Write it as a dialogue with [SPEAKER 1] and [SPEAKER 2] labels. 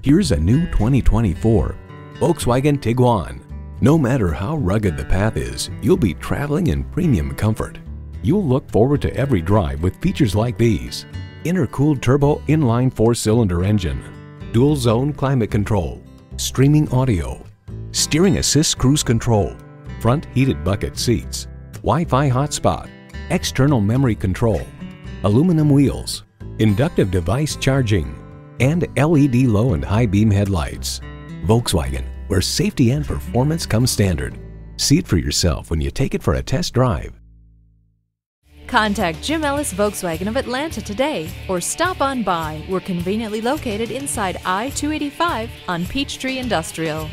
[SPEAKER 1] Here's a new 2024 Volkswagen Tiguan. No matter how rugged the path is, you'll be traveling in premium comfort. You'll look forward to every drive with features like these. Intercooled turbo inline four-cylinder engine, dual zone climate control, streaming audio, steering assist cruise control, front heated bucket seats, Wi-Fi hotspot, external memory control, aluminum wheels, inductive device charging, and LED low and high beam headlights. Volkswagen, where safety and performance come standard. See it for yourself when you take it for a test drive.
[SPEAKER 2] Contact Jim Ellis Volkswagen of Atlanta today or stop on by. We're conveniently located inside I 285 on Peachtree Industrial.